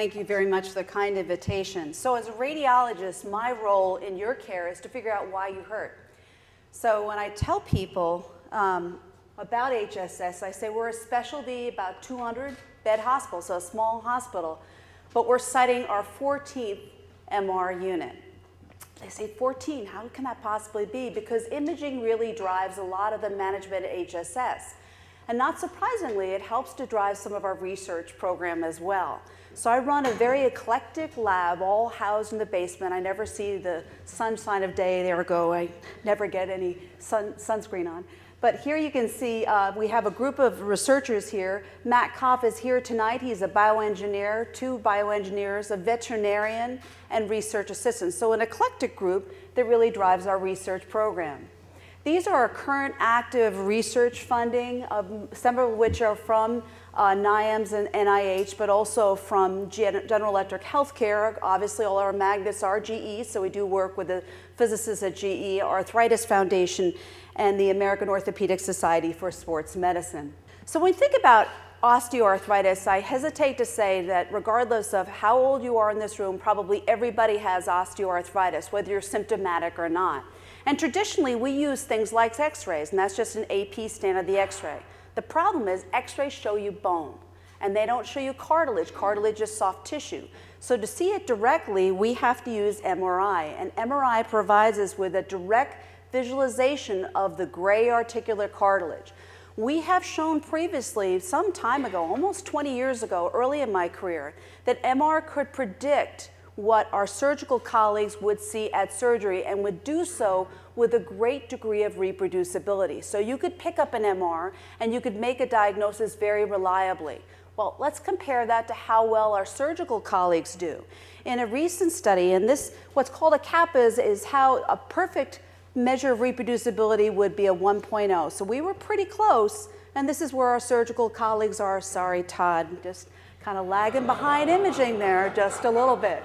Thank you very much for the kind invitation. So as a radiologist, my role in your care is to figure out why you hurt. So when I tell people um, about HSS, I say we're a specialty, about 200 bed hospital, so a small hospital, but we're siting our 14th MR unit. They say 14, how can that possibly be? Because imaging really drives a lot of the management at HSS. And not surprisingly, it helps to drive some of our research program as well. So I run a very eclectic lab, all housed in the basement. I never see the sunshine of day. There we go. I never get any sun, sunscreen on. But here you can see uh, we have a group of researchers here. Matt Koff is here tonight. He's a bioengineer, two bioengineers, a veterinarian, and research assistant. So an eclectic group that really drives our research program. These are our current active research funding, some of which are from uh, NIAMS and NIH, but also from General Electric Healthcare. Obviously, all our magnets are GE, so we do work with the physicists at GE, Arthritis Foundation, and the American Orthopedic Society for Sports Medicine. So when we think about osteoarthritis, I hesitate to say that regardless of how old you are in this room, probably everybody has osteoarthritis, whether you're symptomatic or not. And traditionally, we use things like x-rays, and that's just an AP stand of the x-ray. The problem is x-rays show you bone, and they don't show you cartilage. Cartilage is soft tissue. So to see it directly, we have to use MRI, and MRI provides us with a direct visualization of the gray articular cartilage. We have shown previously, some time ago, almost 20 years ago, early in my career, that MR could predict what our surgical colleagues would see at surgery and would do so with a great degree of reproducibility. So you could pick up an MR and you could make a diagnosis very reliably. Well, let's compare that to how well our surgical colleagues do. In a recent study, and this, what's called a kappa is, is how a perfect measure of reproducibility would be a 1.0. So we were pretty close, and this is where our surgical colleagues are. Sorry, Todd, just kind of lagging behind imaging there just a little bit.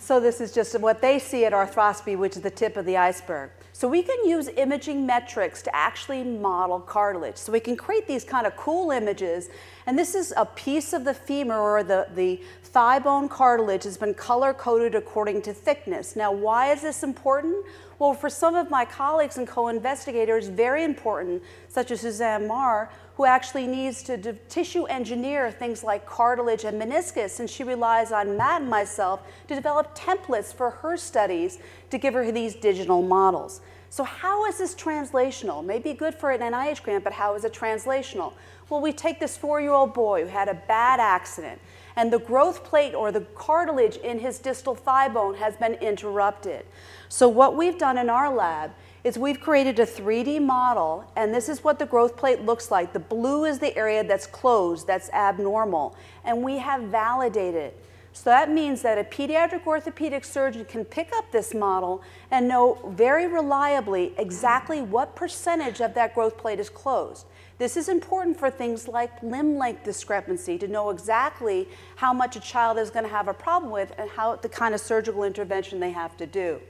So this is just what they see at arthroscopy, which is the tip of the iceberg. So we can use imaging metrics to actually model cartilage. So we can create these kind of cool images. And this is a piece of the femur or the, the thigh bone cartilage has been color coded according to thickness. Now, why is this important? Well, for some of my colleagues and co-investigators, very important, such as Suzanne Maher, who actually needs to tissue engineer things like cartilage and meniscus, and she relies on Matt and myself to develop templates for her studies to give her these digital models. So how is this translational? Maybe good for an NIH grant, but how is it translational? Well, we take this four-year-old boy who had a bad accident, and the growth plate or the cartilage in his distal thigh bone has been interrupted. So what we've done in our lab is we've created a 3D model, and this is what the growth plate looks like. The blue is the area that's closed, that's abnormal, and we have validated. It. So that means that a pediatric orthopedic surgeon can pick up this model and know very reliably exactly what percentage of that growth plate is closed. This is important for things like limb length discrepancy to know exactly how much a child is going to have a problem with and how the kind of surgical intervention they have to do.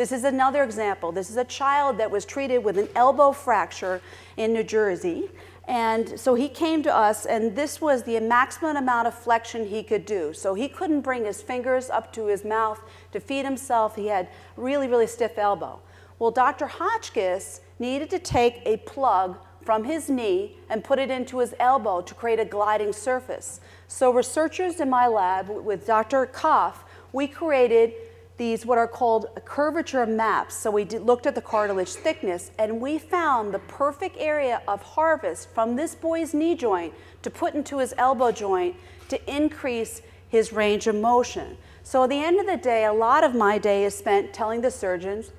This is another example. This is a child that was treated with an elbow fracture in New Jersey. And so he came to us, and this was the maximum amount of flexion he could do. So he couldn't bring his fingers up to his mouth to feed himself. He had really, really stiff elbow. Well, Dr. Hotchkiss needed to take a plug from his knee and put it into his elbow to create a gliding surface. So researchers in my lab with Dr. Koff, we created these what are called curvature maps. So we did, looked at the cartilage thickness and we found the perfect area of harvest from this boy's knee joint to put into his elbow joint to increase his range of motion. So at the end of the day, a lot of my day is spent telling the surgeons,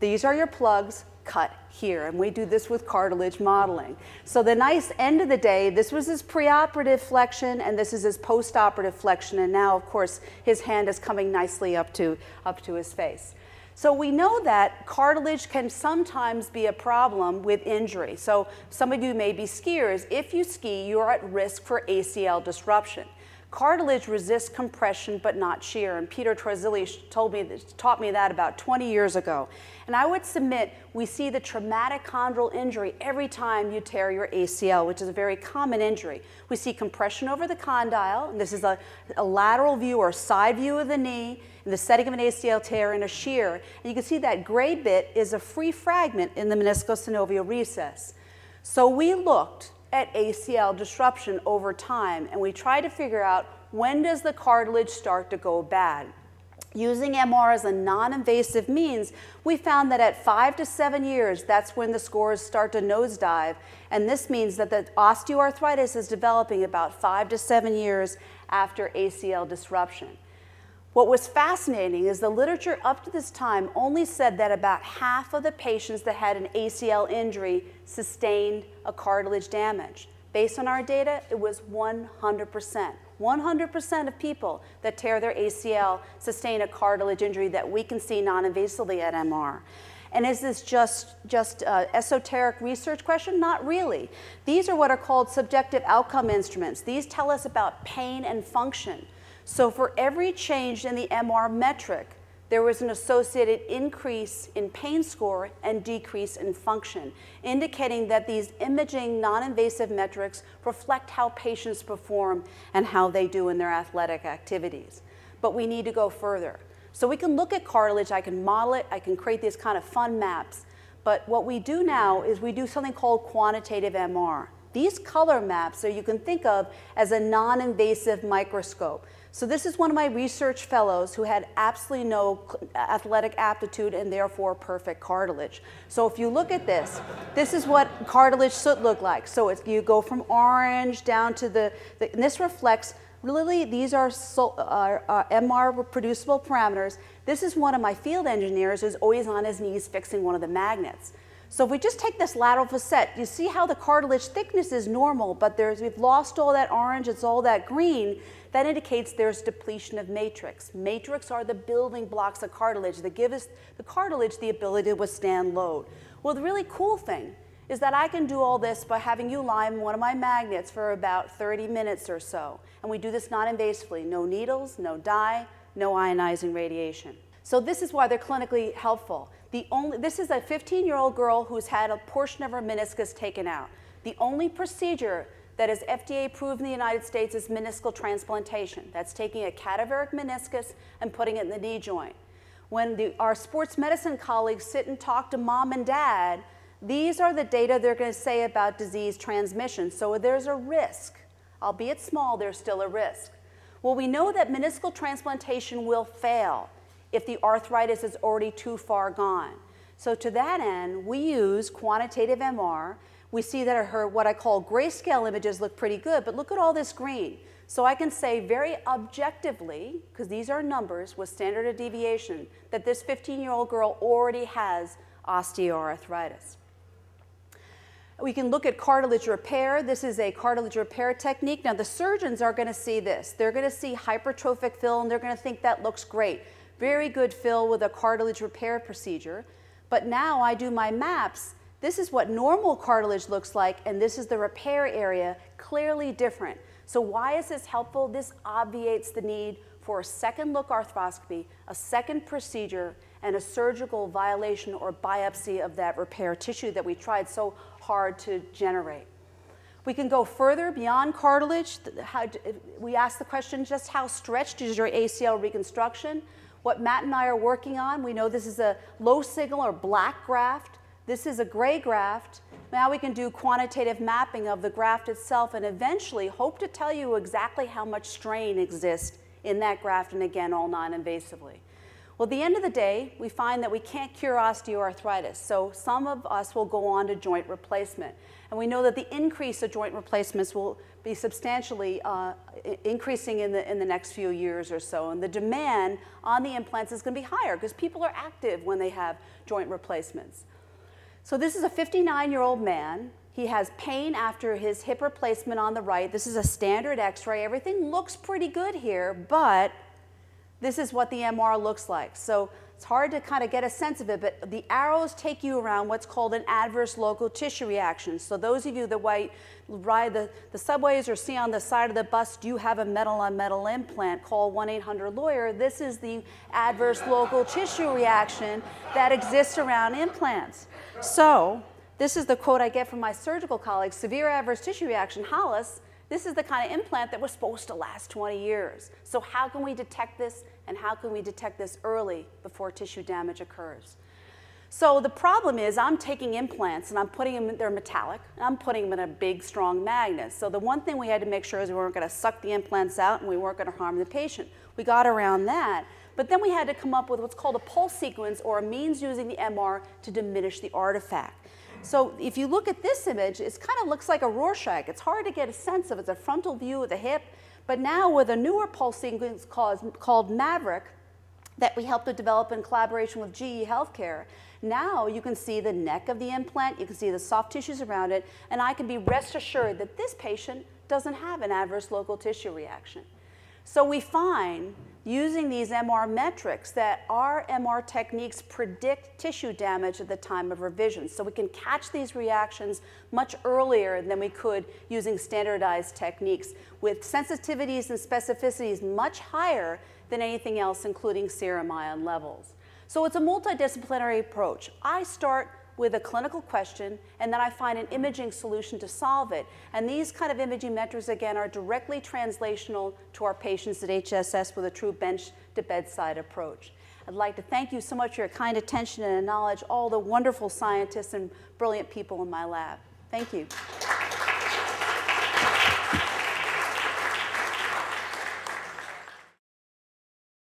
these are your plugs, cut here. And we do this with cartilage modeling. So the nice end of the day, this was his preoperative flexion and this is his postoperative flexion. And now, of course, his hand is coming nicely up to, up to his face. So we know that cartilage can sometimes be a problem with injury. So some of you may be skiers. If you ski, you're at risk for ACL disruption. Cartilage resists compression but not shear, and Peter Torzilli told me, taught me that about 20 years ago. And I would submit we see the traumatic chondral injury every time you tear your ACL, which is a very common injury. We see compression over the condyle, and this is a, a lateral view or side view of the knee, in the setting of an ACL tear and a shear. And you can see that gray bit is a free fragment in the meniscosynovial recess. So we looked at ACL disruption over time, and we try to figure out when does the cartilage start to go bad. Using MR as a non-invasive means, we found that at five to seven years, that's when the scores start to nosedive. And this means that the osteoarthritis is developing about five to seven years after ACL disruption. What was fascinating is the literature up to this time only said that about half of the patients that had an ACL injury sustained a cartilage damage. Based on our data, it was 100%. 100% of people that tear their ACL sustain a cartilage injury that we can see non-invasively at MR. And is this just, just uh, esoteric research question? Not really. These are what are called subjective outcome instruments. These tell us about pain and function. So for every change in the MR metric, there was an associated increase in pain score and decrease in function, indicating that these imaging non-invasive metrics reflect how patients perform and how they do in their athletic activities. But we need to go further. So we can look at cartilage, I can model it, I can create these kind of fun maps. But what we do now is we do something called quantitative MR. These color maps are you can think of as a non-invasive microscope. So this is one of my research fellows who had absolutely no athletic aptitude and therefore perfect cartilage. So if you look at this, this is what cartilage should look like. So you go from orange down to the, the and this reflects Really, these are, uh, uh, MR reproducible parameters. This is one of my field engineers who's always on his knees fixing one of the magnets. So if we just take this lateral facet, you see how the cartilage thickness is normal, but there's, we've lost all that orange, it's all that green. That indicates there's depletion of matrix. Matrix are the building blocks of cartilage that give us the cartilage the ability to withstand load. Well, the really cool thing is that I can do all this by having you lie in one of my magnets for about 30 minutes or so. And we do this non-invasively, no needles, no dye, no ionizing radiation. So this is why they're clinically helpful. The only, this is a 15-year-old girl who's had a portion of her meniscus taken out. The only procedure that is FDA approved in the United States is meniscal transplantation. That's taking a cadaveric meniscus and putting it in the knee joint. When the, our sports medicine colleagues sit and talk to mom and dad, these are the data they're going to say about disease transmission. So there's a risk. Albeit small, there's still a risk. Well, we know that meniscal transplantation will fail if the arthritis is already too far gone. So to that end, we use quantitative MR we see that her what I call grayscale images look pretty good, but look at all this green. So I can say very objectively, because these are numbers with standard of deviation, that this 15-year-old girl already has osteoarthritis. We can look at cartilage repair. This is a cartilage repair technique. Now the surgeons are going to see this. They're going to see hypertrophic fill and they're going to think that looks great. Very good fill with a cartilage repair procedure. But now I do my maps this is what normal cartilage looks like, and this is the repair area, clearly different. So why is this helpful? This obviates the need for a second look arthroscopy, a second procedure, and a surgical violation or biopsy of that repair tissue that we tried so hard to generate. We can go further beyond cartilage. How, we ask the question, just how stretched is your ACL reconstruction? What Matt and I are working on, we know this is a low signal or black graft. This is a gray graft. Now we can do quantitative mapping of the graft itself and eventually hope to tell you exactly how much strain exists in that graft and again, all non-invasively. Well, at the end of the day, we find that we can't cure osteoarthritis. So some of us will go on to joint replacement. And we know that the increase of joint replacements will be substantially uh, increasing in the, in the next few years or so. And the demand on the implants is going to be higher because people are active when they have joint replacements. So this is a 59-year-old man. He has pain after his hip replacement on the right. This is a standard x-ray. Everything looks pretty good here, but this is what the MR looks like. So it's hard to kind of get a sense of it, but the arrows take you around what's called an adverse local tissue reaction. So those of you that white, ride the, the subways or see on the side of the bus, do you have a metal on metal implant? Call 1-800-LAWYER. This is the adverse local tissue reaction that exists around implants. So this is the quote I get from my surgical colleagues, severe adverse tissue reaction, Hollis, this is the kind of implant that was supposed to last 20 years. So how can we detect this and how can we detect this early before tissue damage occurs? So the problem is I'm taking implants and I'm putting them, they're metallic, and I'm putting them in a big, strong magnet. So the one thing we had to make sure is we weren't gonna suck the implants out and we weren't gonna harm the patient. We got around that, but then we had to come up with what's called a pulse sequence or a means using the MR to diminish the artifact. So if you look at this image, it kind of looks like a Rorschach. It's hard to get a sense of. It's a frontal view of the hip. But now with a newer pulse sequence called, called MAVRIC that we helped to develop in collaboration with GE Healthcare, now you can see the neck of the implant, you can see the soft tissues around it, and I can be rest assured that this patient doesn't have an adverse local tissue reaction. So we find using these MR metrics that our MR techniques predict tissue damage at the time of revision. So we can catch these reactions much earlier than we could using standardized techniques with sensitivities and specificities much higher than anything else, including serum ion levels. So it's a multidisciplinary approach. I start with a clinical question, and then I find an imaging solution to solve it. And these kind of imaging metrics, again, are directly translational to our patients at HSS with a true bench to bedside approach. I'd like to thank you so much for your kind attention and knowledge, all the wonderful scientists and brilliant people in my lab. Thank you.